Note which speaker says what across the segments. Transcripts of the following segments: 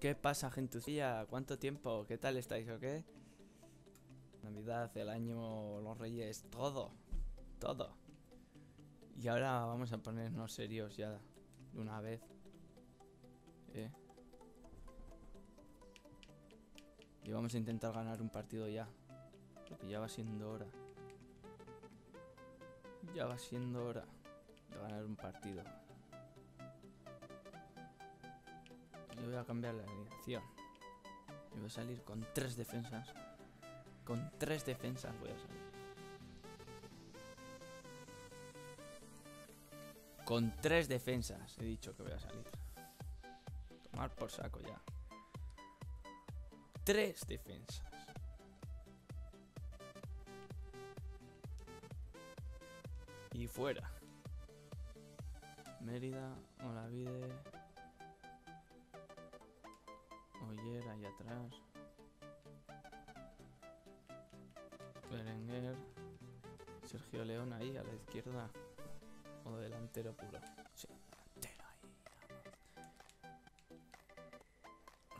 Speaker 1: ¿Qué pasa, gentucilla? ¿Cuánto tiempo? ¿Qué tal estáis o qué? Navidad, el año, los reyes, todo. Todo. Y ahora vamos a ponernos serios ya de una vez. ¿Eh? Y vamos a intentar ganar un partido ya. Porque ya va siendo hora. Ya va siendo hora de ganar un partido. Voy a cambiar la alineación. Y voy a salir con tres defensas. Con tres defensas voy a salir. Con tres defensas he dicho que voy a salir. Tomar por saco ya. Tres defensas. Y fuera. Mérida, Olavide. Ahí atrás. Berenguer. Sergio León ahí a la izquierda. O delantero puro. Sí, delantero ahí.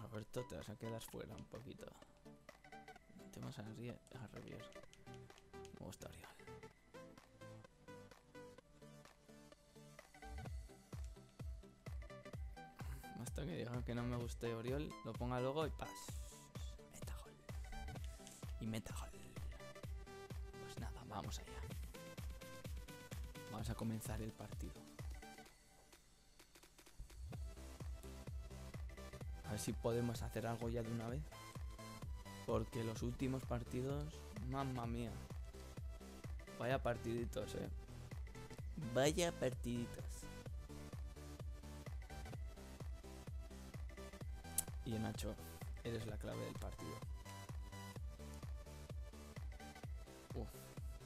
Speaker 1: Roberto, te vas a quedar fuera un poquito. Metemos a, Rie- a Revier. Me gustaría. Que digan que no me guste Oriol, lo ponga luego y pas. Meta gol. Y meta gol. Pues nada, vamos allá. Vamos a comenzar el partido. A ver si podemos hacer algo ya de una vez. Porque los últimos partidos, mamma mía. Vaya partiditos, eh. Vaya partiditos. Y Nacho, eres la clave del partido. Uf,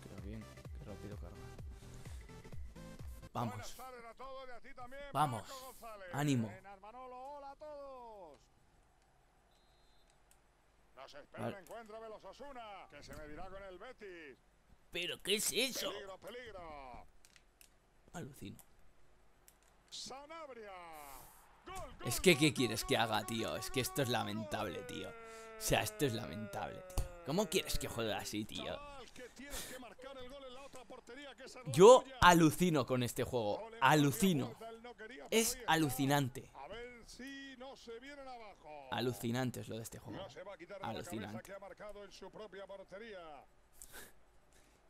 Speaker 1: qué bien, qué rápido carga. Vamos.
Speaker 2: A todos y a ti también,
Speaker 1: Vamos. Ánimo.
Speaker 2: Buenas, Manolo, hola a todos. Nos espera
Speaker 1: Vale.
Speaker 2: el encuentro de los Osuna, que se medirá con el Betis.
Speaker 1: ¿Pero qué es eso?
Speaker 2: Peligro, peligro.
Speaker 1: Alucino.
Speaker 2: Sanabria.
Speaker 1: Es que, ¿qué quieres que haga, tío? Es que esto es lamentable, tío. O sea, esto es lamentable, tío. ¿Cómo quieres que juegue así, tío? Yo alucino con este juego. Alucino. Es alucinante. Alucinante es lo de este juego. Alucinante.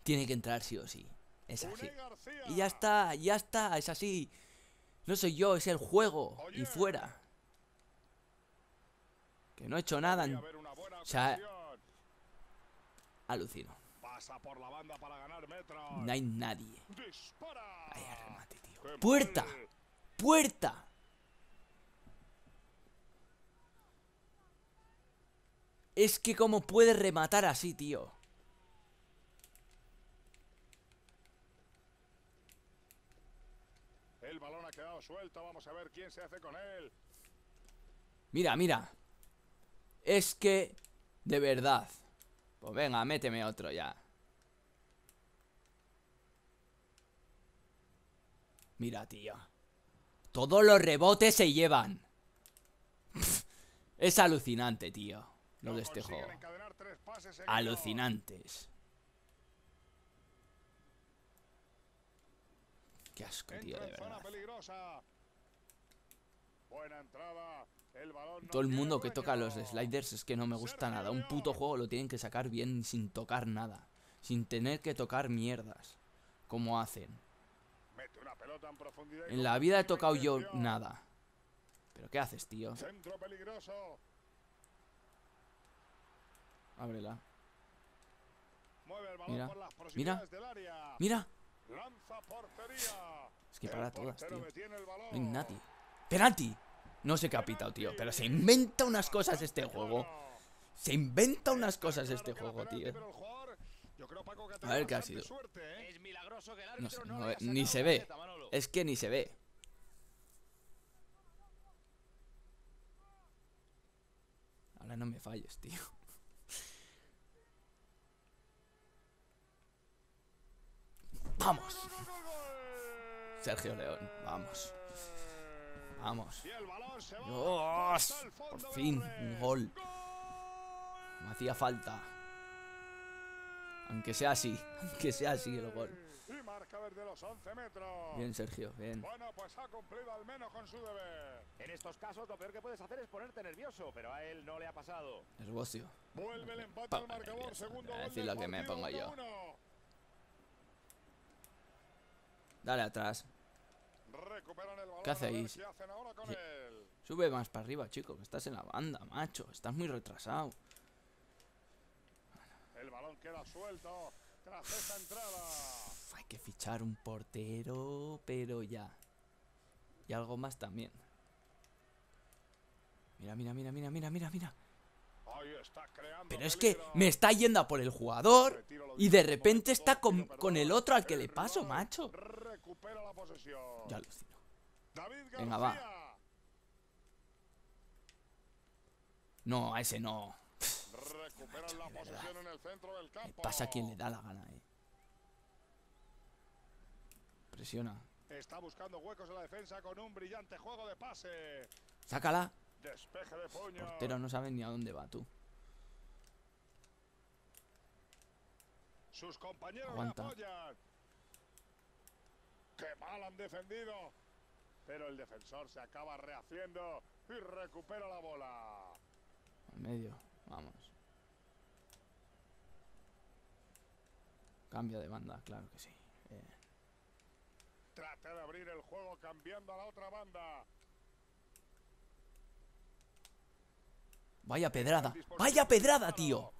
Speaker 1: Tiene que entrar sí o sí. Es así. Y ya está, ya está, es así. No soy yo, es el juego. Y fuera. Que no he hecho nada. En- O sea. Alucino. No hay nadie. Remate, tío.
Speaker 2: ¡Qué
Speaker 1: ¡Puerta! ¡Puerta! Es que cómo puede rematar así, tío.
Speaker 2: El balón ha quedado suelto. Vamos a ver quién se hace con él.
Speaker 1: Mira, mira. Es que... De verdad. Pues venga, méteme otro ya. Mira, tío. Todos los rebotes se llevan. Es alucinante, tío. Lo
Speaker 2: No
Speaker 1: de este juego. Alucinantes. Qué asco, tío, de verdad.
Speaker 2: peligrosa. Buena entrada. El balón no
Speaker 1: Todo el mundo que toca los sliders es que no me gusta nada. Un puto juego lo tienen que sacar bien sin tocar nada. Sin tener que tocar mierdas. Como hacen.
Speaker 2: En
Speaker 1: la vida he tocado yo nada. ¿Pero qué haces, tío?
Speaker 2: Centro peligroso.
Speaker 1: Ábrela. Mira, mira. ¡Mira!
Speaker 2: Lanza portería.
Speaker 1: Es que para todas, tío. No hay nadie. ¡Penalti! No sé qué ha pitado, tío. Pero se inventa unas cosas este juego. Se inventa unas cosas este juego, tío. A ver qué ha sido.
Speaker 2: ¿eh?
Speaker 3: Es milagroso que el
Speaker 1: No sé,
Speaker 3: no,
Speaker 1: ni se ve. Es que ni se ve. Ahora no me falles, tío. ¡Vamos! Sergio León, vamos. Vamos. Dios, por fin, un gol. Me hacía falta. Aunque sea así, aunque sea así el gol.
Speaker 2: Y marca desde los 11 metros.
Speaker 1: Bien, Sergio, bien.
Speaker 2: Bueno, pues ha cumplido al menos con su deber.
Speaker 3: En estos casos lo peor que puedes hacer es ponerte nervioso, pero a él no le ha pasado.
Speaker 1: Es bocio.
Speaker 2: Vuelve el empate
Speaker 1: Pa-
Speaker 2: al marcador. Segundo
Speaker 1: a
Speaker 2: gol
Speaker 1: decir lo que me pongo yo. Dale atrás. ¿Qué hacéis? Sube más para arriba, chico, que estás en la banda, macho. Estás muy retrasado.
Speaker 2: El balón queda suelto tras esta entrada.
Speaker 1: Hay que fichar un portero, pero ya. Y algo más también. Mira, mira, mira, mira, mira, mira, mira. Pero es que me está yendo a por el jugador y de repente está con, con el otro al que le paso, macho. Ya alucino. Venga, va. No, a ese no. Le
Speaker 2: campo.
Speaker 1: pasa a quien le da la gana, eh. Presiona.
Speaker 2: Está buscando huecos en la defensa con un brillante juego de pase.
Speaker 1: Sácala.
Speaker 2: Despeje de puño.
Speaker 1: Portero no sabe ni a dónde va tú.
Speaker 2: Sus compañeros
Speaker 1: Aguanta.
Speaker 2: le apoyan. Qué mal han defendido. Pero el defensor se acaba rehaciendo y recupera la bola.
Speaker 1: Al medio. Vamos. Cambia de banda, claro que sí.
Speaker 2: Trata de abrir el juego cambiando a la otra banda.
Speaker 1: Vaya pedrada. Vaya pedrada, tío.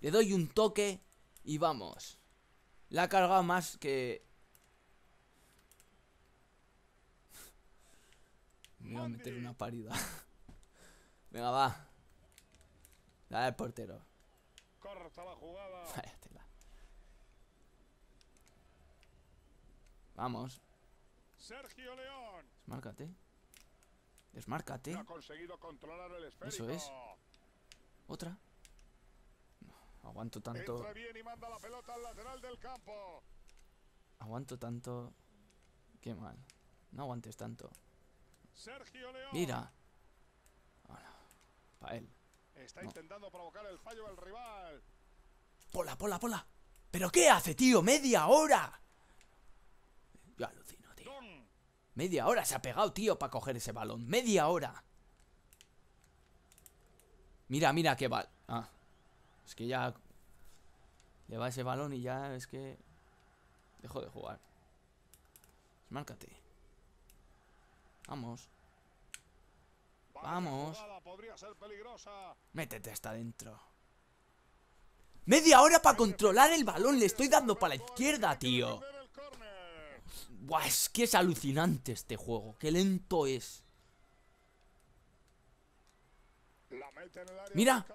Speaker 1: Le doy un toque y vamos. La ha cargado más que... Me voy a meter una parida. Venga, va. Dale al portero.
Speaker 2: La jugada.
Speaker 1: Vaya tela. Vamos.
Speaker 2: Sergio León.
Speaker 1: Desmárcate. Desmárcate.
Speaker 2: No ha conseguido controlar el.
Speaker 1: Eso es. Otra. No, aguanto tanto.
Speaker 2: Entra bien y manda la pelota al lateral del campo.
Speaker 1: Aguanto tanto. Qué mal. No aguantes tanto.
Speaker 2: Sergio León.
Speaker 1: Mira. Para él.
Speaker 2: Está
Speaker 1: No.
Speaker 2: intentando provocar el fallo del rival.
Speaker 1: Pola, pola, pola. ¿Pero qué hace, tío? ¡Media hora! Yo alucino. Media hora se ha pegado, tío, para coger ese balón. Media hora. Mira, mira qué bal. Ah. Es que ya. Le va ese balón y ya es que. Dejo de jugar. Márcate. Vamos. Vamos. Métete hasta adentro. Media hora para controlar el balón. Le estoy dando para la izquierda, tío. Buah, es que es alucinante este juego. Qué lento es. Mira.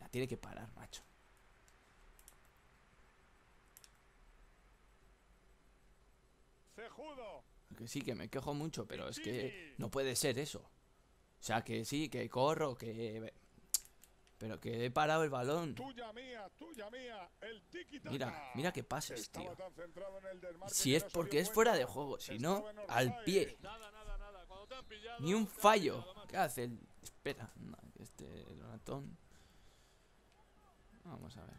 Speaker 2: La
Speaker 1: tiene que parar, macho. Que sí, que me quejo mucho, pero es que no puede ser eso. O sea, que sí, que corro, que... Pero que he parado el balón.
Speaker 2: Tuya mía, tuya mía. El.
Speaker 1: Mira, mira qué pases, tío. Si
Speaker 2: que
Speaker 1: es porque es fuera de juego, si no, al pie.
Speaker 4: Nada, nada, nada. Cuando te han pillado.
Speaker 1: Ni un fallo. ¿Qué hace? el- Espera, no, que este ratón. Vamos a ver.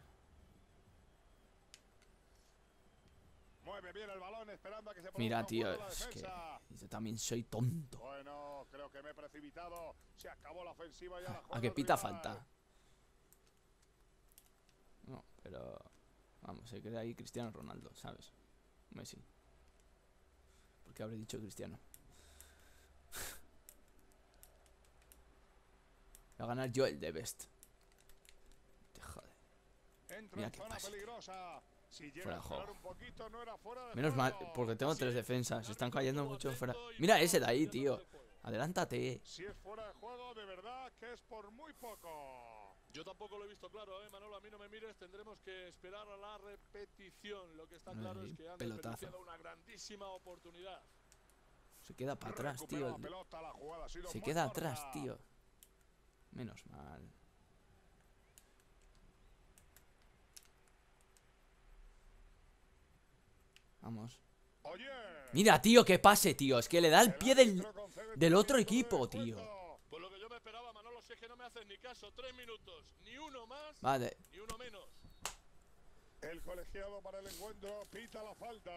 Speaker 2: Mueve bien el balón esperando a que se
Speaker 1: Mira,
Speaker 2: produzca un
Speaker 1: tío,
Speaker 2: la
Speaker 1: es que yo también soy tonto.
Speaker 2: Bueno, creo que me he precipitado. Se acabó la ofensiva y
Speaker 1: A
Speaker 2: juega
Speaker 1: que
Speaker 2: el
Speaker 1: pita
Speaker 2: rival.
Speaker 1: falta. Pero... Vamos, se queda ahí Cristiano Ronaldo, ¿sabes? Messi. Porque habré dicho Cristiano. Va a ganar yo el de Best. Te jode. Mira qué
Speaker 2: peligrosa. Si
Speaker 1: Fuera de juego.
Speaker 2: un poquito, no era fuera de
Speaker 1: Menos mal, porque tengo tres
Speaker 4: es,
Speaker 1: defensas. Se están cayendo mucho fuera. Mira ese de ahí, tío. Adelántate.
Speaker 2: Si es fuera de juego, de verdad que es por muy poco.
Speaker 4: Yo tampoco lo he visto claro, eh, Manolo. A mí no me mires. Tendremos que esperar a la repetición. Lo que está claro
Speaker 1: Ay,
Speaker 4: es que han desperdiciado una grandísima oportunidad.
Speaker 1: Se queda para atrás, tío.
Speaker 2: la pelota, la jugada ha sido
Speaker 1: Se queda atrás, tío. Menos mal. Vamos. Mira, tío, que pase, tío. Es que le da el pie del... del otro equipo, tío.
Speaker 4: Por lo que yo me esperaba, Manolo, si es que no me haces ni caso. Tres minutos. Ni uno más,
Speaker 1: Vale.
Speaker 4: ni uno menos.
Speaker 2: El colegiado para el encuentro pita la falta.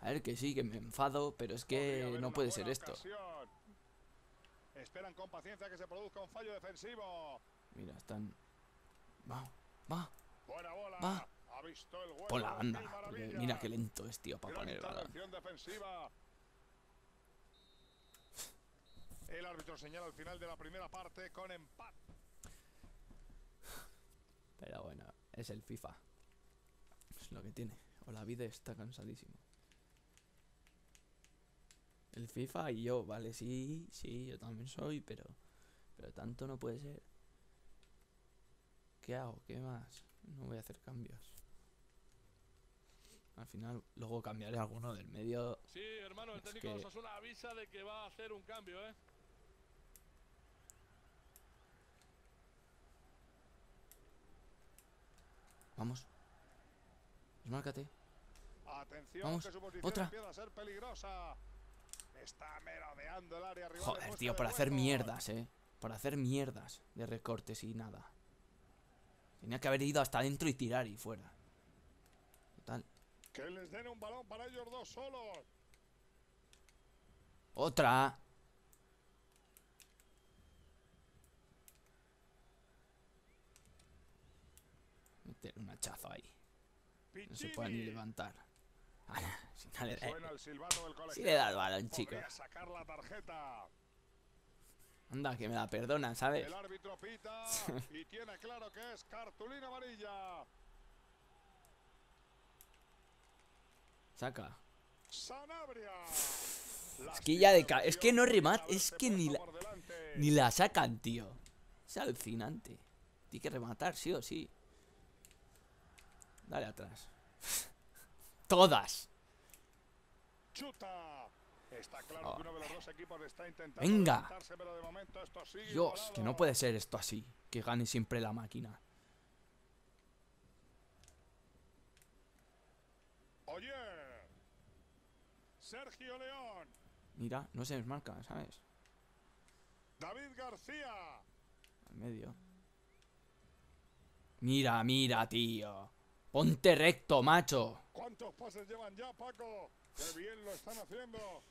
Speaker 1: A ver, que sí, que me enfado, pero es que no puede ser esto.
Speaker 2: ocasión. Esperan con paciencia que se produzca un fallo defensivo.
Speaker 1: Mira, están... Va, va,
Speaker 2: Buena bola.
Speaker 1: Va.
Speaker 2: Ha visto el
Speaker 1: la banda. Porque
Speaker 2: Maravilla.
Speaker 1: mira qué lento es, tío, para
Speaker 2: Gran
Speaker 1: poner el balón.
Speaker 2: defensiva. El árbitro señala al final de la primera parte con empate.
Speaker 1: Pero bueno, es el FIFA. Es lo que tiene. O la vida está cansadísimo. El FIFA y yo, vale, sí, sí, yo también soy, pero. Pero tanto no puede ser. ¿Qué hago? ¿Qué más? No voy a hacer cambios. Al final, luego cambiaré alguno del medio.
Speaker 4: Sí, hermano, el
Speaker 1: Es
Speaker 4: técnico de
Speaker 1: que-
Speaker 4: Osasuna avisa de que va a hacer un cambio, ¿eh?
Speaker 1: Vamos. Desmárcate.
Speaker 2: Atención,
Speaker 1: Vamos,
Speaker 2: que
Speaker 1: otra.
Speaker 2: a ser peligrosa. Está merodeando el área rival.
Speaker 1: Joder, tío, por hacer mierdas, eh. Por hacer mierdas de recortes y nada. Tenía que haber ido hasta adentro y tirar y fuera. Total.
Speaker 2: Que les den un balón para ellos dos solos.
Speaker 1: Otra. Un hachazo ahí. No se puede ni levantar. Ala, si no le, si da el balón, chico. Anda, que me la perdona, ¿sabes?
Speaker 2: El árbitro pita y tiene claro que es cartulina amarilla.
Speaker 1: Saca. Es que ya de es que no remata, es que ni la-. Ni la sacan, tío. Es alucinante. Tiene que rematar, sí o sí. Dale atrás. Todas.
Speaker 2: Chuta. Está claro que uno de los dos equipos está intentando
Speaker 1: Venga.
Speaker 2: pero de momento esto sigue
Speaker 1: Dios,
Speaker 2: igualado.
Speaker 1: que no puede ser esto así. Que gane siempre la máquina.
Speaker 2: Oye. Sergio León.
Speaker 1: Mira, no se desmarca, ¿sabes?
Speaker 2: David García.
Speaker 1: Al medio. Mira, mira, tío. Ponte recto, macho.
Speaker 2: ¿Cuántos pases llevan ya, Paco? Qué bien lo están haciendo.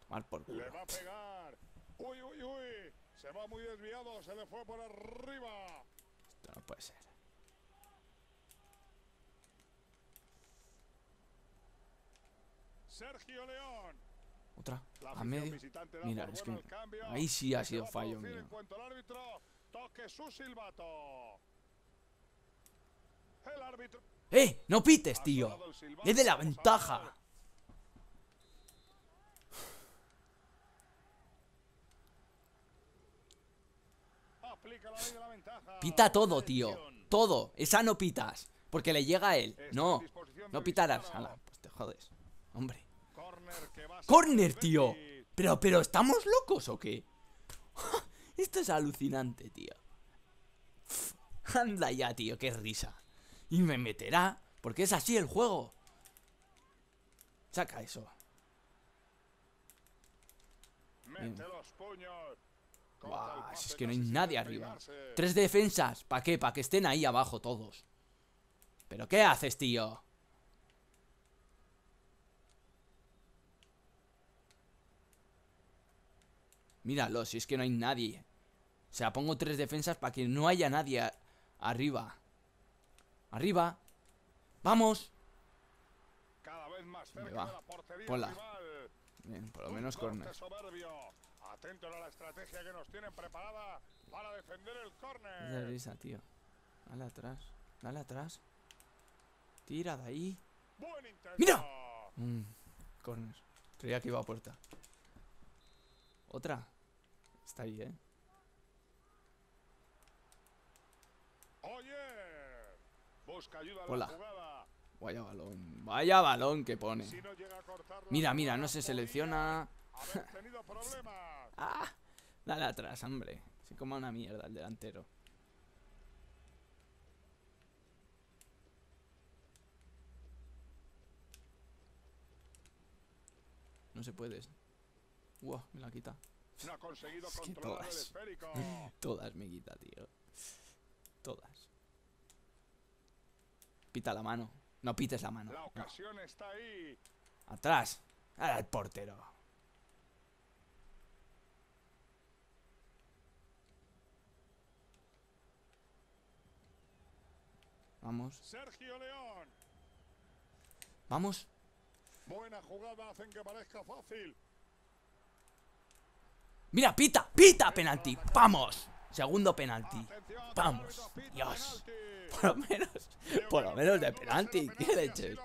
Speaker 1: Tomar por culo.
Speaker 2: Le va a pegar. Uy, uy, uy. Se va muy desviado. Se le fue por arriba.
Speaker 1: Esto no puede ser.
Speaker 2: Sergio León.
Speaker 1: Otra. A Mira, es que ahí sí ha sido fallo mío.
Speaker 2: Toque su silbato.
Speaker 1: ¡Eh! ¡No pites, tío! ¡Es de la ventaja! Pita todo, tío. Todo. Esa no pitas. Porque le llega a él. No. No pitarás. Ala, pues te jodes. Hombre.
Speaker 2: Corner que va a ser
Speaker 1: ¡Corner,
Speaker 2: del
Speaker 1: tío! Pero, pero, ¿estamos locos o qué? Esto es alucinante, tío. Anda ya, tío, qué risa. Y me meterá, porque es así el juego. Saca eso.
Speaker 2: Mete los puños.
Speaker 1: Buah, es que no hay nadie arriba. Tres defensas. ¿Para qué? Para que estén ahí abajo todos. ¿Pero qué haces, tío? Míralo, si es que no hay nadie. O sea, pongo tres defensas para que no haya nadie arriba. Arriba. ¡Vamos!
Speaker 2: Cada vez más
Speaker 1: Me
Speaker 2: cerca
Speaker 1: va.
Speaker 2: de la portería
Speaker 1: Ponla.
Speaker 2: rival.
Speaker 1: Bien, por lo menos
Speaker 2: soberbio. Atentos a la estrategia que nos tienen preparada para defender el córner.
Speaker 1: risa, tío. Dale atrás. Dale atrás. Tira de ahí.
Speaker 2: Buen.
Speaker 1: ¡Mira! Mm, corner. Creía que iba a puerta. Otra. Está ahí, ¿eh?
Speaker 2: Oye.
Speaker 1: Hola. Vaya balón. Vaya balón que pone. Mira, mira, no se selecciona. ¡Ah! Dale atrás, hombre. Se coma una mierda el delantero. No se puede. Wow, me la quita.
Speaker 2: No ha conseguido
Speaker 1: Es que
Speaker 2: el
Speaker 1: todas. Todas me quita, tío. Todas. Pita la mano. No pites la mano.
Speaker 2: La
Speaker 1: no.
Speaker 2: ocasión está ahí.
Speaker 1: Atrás. Ahora el portero. Vamos.
Speaker 2: Sergio León.
Speaker 1: Vamos.
Speaker 2: Buena jugada, hacen que parezca fácil.
Speaker 1: Mira, pita, pita penalti. Vamos. Segundo penalti. Vamos. Dios. Por lo menos. Por lo menos de penalti. ¿Qué leches?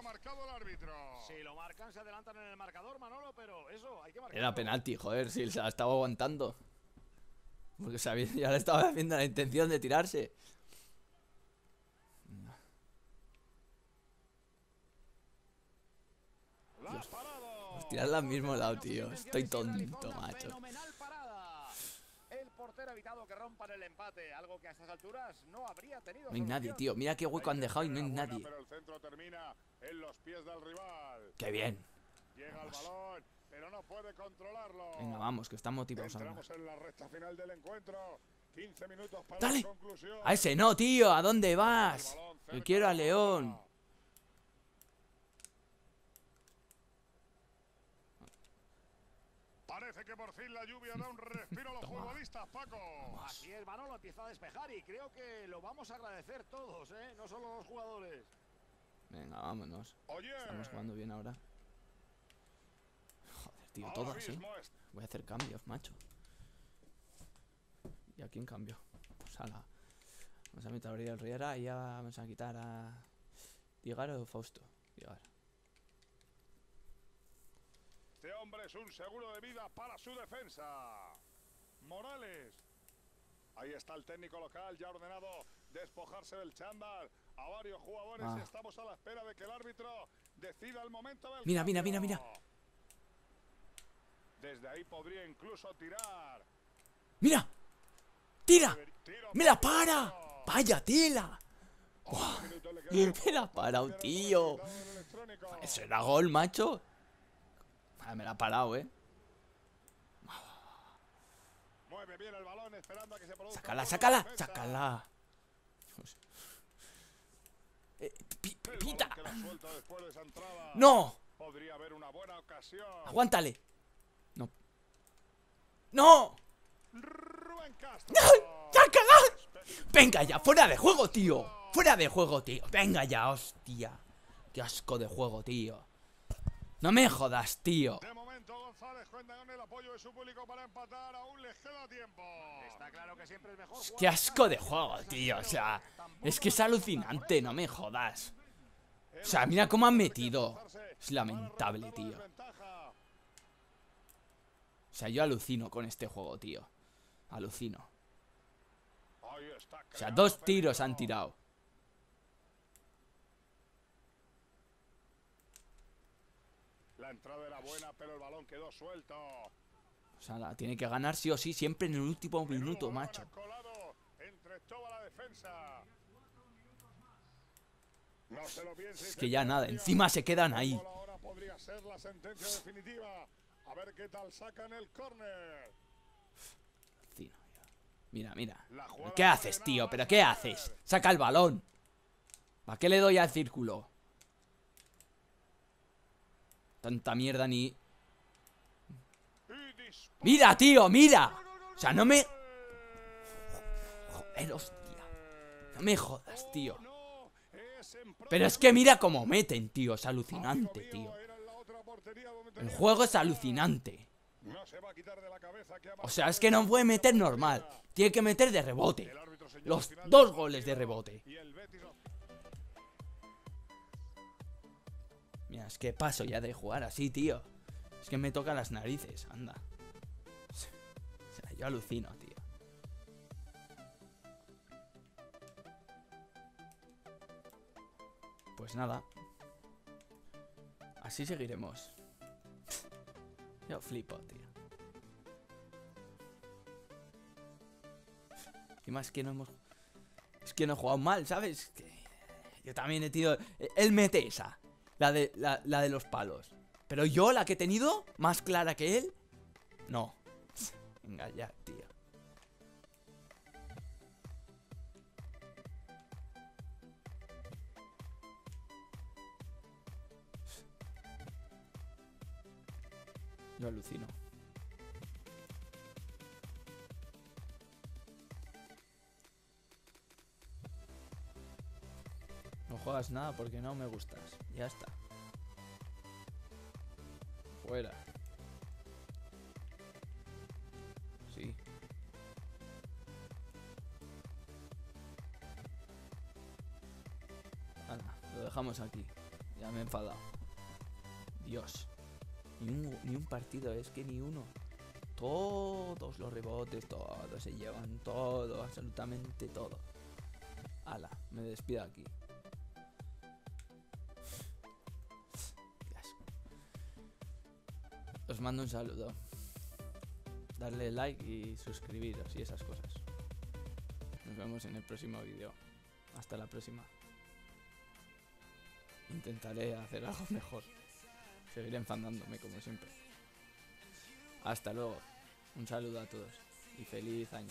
Speaker 1: Era penalti, joder, si se la estaba aguantando. Porque sabía, ya le estaba haciendo la intención de tirarse. Pues tirarla al mismo lado, tío. Estoy tonto, macho.
Speaker 3: fenomenal parada. El portero ha evitado que rompan el empate, algo que a estas alturas no habría tenido
Speaker 1: No hay nadie, tío. Mira qué hueco han dejado y no hay nadie.
Speaker 2: Pero el centro termina en los pies del rival.
Speaker 1: Qué bien.
Speaker 2: Llega el balón, pero no puede controlarlo.
Speaker 1: Venga, vamos, que están motivados ahora.
Speaker 2: Entramos en la recta final del encuentro. 15 minutos para
Speaker 1: Dale.
Speaker 2: la conclusión.
Speaker 1: A ese no, tío. ¿A dónde vas?
Speaker 2: cerca
Speaker 1: quiero a León.
Speaker 2: Parece que por fin la lluvia da un respiro a los
Speaker 1: Toma.
Speaker 2: futbolistas, Paco.
Speaker 3: Así es, Manolo empieza a despejar y creo que lo vamos a agradecer todos, ¿eh? No solo los jugadores.
Speaker 1: Venga, vámonos.
Speaker 2: Oye,
Speaker 1: Estamos jugando bien ahora. Joder, tío,
Speaker 2: ahora
Speaker 1: todas, eh.
Speaker 2: es-
Speaker 1: Voy a hacer cambios, macho. ¿Y a quién cambio? Pues a la... Vamos a meter a Uriel Riera y ya vamos a quitar a... Digar o Fausto.
Speaker 2: Este hombre es un seguro de vida para su defensa. Morales. Ahí está el técnico local, ya ordenado despojarse del chándal a varios jugadores.
Speaker 1: Ah.
Speaker 2: y Estamos a la espera de que el árbitro decida el momento del
Speaker 1: Mira, mira,
Speaker 2: cambio.
Speaker 1: mira, mira.
Speaker 2: Desde ahí podría incluso tirar.
Speaker 1: ¡Mira! ¡Tira! ¡Mira, para! ¡Vaya tela! Me la ha parado, tío. ¿Eso era gol, macho? Ah, me la ha parado, eh.
Speaker 2: Mueve bien el balón esperando a que se produzca.
Speaker 1: Sácala, sácala, sácala. Eh, pi- pita. ¡No!
Speaker 2: Podría haber una buena ocasión.
Speaker 1: ¡Aguántale! No. ¡No!
Speaker 2: Rubén Castro.
Speaker 1: ¡Sácala! Venga ya, fuera de juego, tío. Fuera de juego, tío. Venga ya, hostia. Qué asco de juego, tío. No me jodas, tío.
Speaker 2: De momento González cuenta con el apoyo de su público para empatar. Aún les queda tiempo.
Speaker 3: Está claro que siempre es mejor jugar
Speaker 1: Qué asco de juego, tío. O sea, es que es alucinante, no me jodas. O sea, mira cómo han metido. Es lamentable, tío. O sea, yo alucino con este juego, tío. Alucino. O sea, dos tiros han tirado.
Speaker 2: Entrada era buena, pero el balón quedó suelto.
Speaker 1: O sea, la tiene que ganar sí o sí, siempre en el último minuto, macho.
Speaker 2: colado entre toda la defensa. No se lo piense,
Speaker 1: Es que ya nada, encima se quedan ahí.
Speaker 2: Ahora podría ser la sentencia definitiva. A ver qué tal sacan el córner.
Speaker 1: Alucino, ya. Mira, mira.
Speaker 2: La
Speaker 1: ¿Pero
Speaker 2: jugada
Speaker 1: ¿Qué haces, tío? ¿Pero qué haces? Saca el balón. ¿Para qué le doy al círculo? Tanta mierda ni... ¡Mira, tío! ¡Mira! O sea, no me... Joder, hostia. No me jodas, tío.
Speaker 2: Oh, en
Speaker 1: Pero es que mira cómo meten, tío. Es alucinante,
Speaker 2: mío,
Speaker 1: tío. El juego es alucinante. O sea, es que no puede meter normal. Tiene que meter de rebote. Los dos goles de rebote. Mira, es que paso ya de jugar así, tío. Es que me toca las narices, anda. O sea, yo alucino, tío. Pues nada. Así seguiremos. Yo flipo, tío. Y más que no hemos... Es que no he jugado mal, ¿sabes? Yo también he tenido... Él mete esa. La de, la, la de los palos. Pero yo, la que he tenido, más clara que él, no. Venga ya, tío. Yo alucino. Juegas nada porque no me gustas. Ya está. Fuera. Sí. Anda, lo dejamos aquí. Ya me he enfadado. Dios. Ni un, ni un partido, es que ni uno. Todos los rebotes, todos se llevan todo, absolutamente todo. Ala, me despido aquí. Mando un saludo. Darle like y suscribiros y esas cosas. Nos vemos en el próximo vídeo. Hasta la próxima. Intentaré hacer algo mejor. Seguiré enfadándome como siempre. Hasta luego. Un saludo a todos y feliz año.